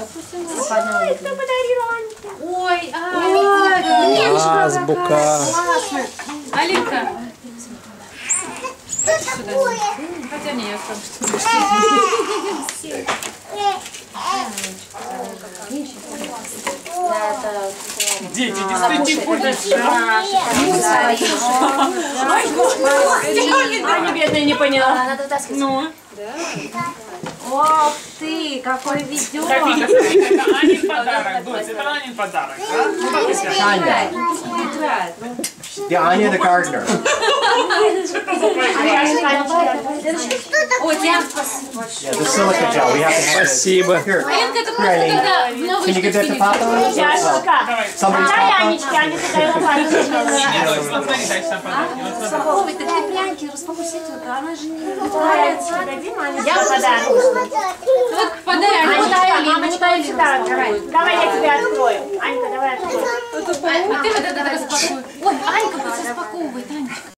Ой, кто подарил? Ой, а, Азбука. Алинка. Что такое? Хотя не, я что Дети, не стыдите курить. Аня бедная не поняла. Надо вытаскивать. Ну, Ох ты, какой ведер. Софийка, смотри, это Анин подарок. Дочь, это Анин подарок, да? Ну, как ты скажешь? Tanya. Yeah, Anya the gardener. Ой, Диан, Yeah, the silica gel. We have to have it. Спасибо. Here, Алинка, это here, просто когда в новые Can you give that to штуки Papa? Яшка. Somebody's Дай Papa? Анечке, Анечка, дай лопату. Вот смотри, дай сам подарок. Мамочка, вот сюда открывай. Давай я тебе открою. Анька, давай открою. А ты вот это распакуй. Ой, Анька, вот распаковывай, дай